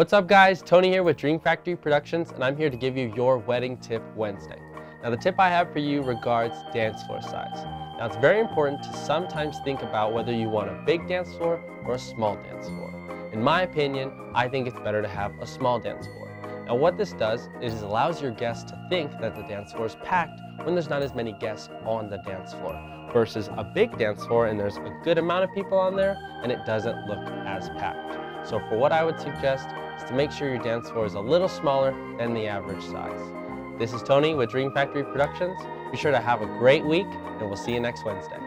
What's up guys? Tony here with Dream Factory Productions and I'm here to give you your wedding tip Wednesday. Now the tip I have for you regards dance floor size. Now it's very important to sometimes think about whether you want a big dance floor or a small dance floor. In my opinion, I think it's better to have a small dance floor. Now what this does is it allows your guests to think that the dance floor is packed when there's not as many guests on the dance floor versus a big dance floor and there's a good amount of people on there and it doesn't look as packed. So for what I would suggest is to make sure your dance floor is a little smaller than the average size. This is Tony with Dream Factory Productions. Be sure to have a great week and we'll see you next Wednesday.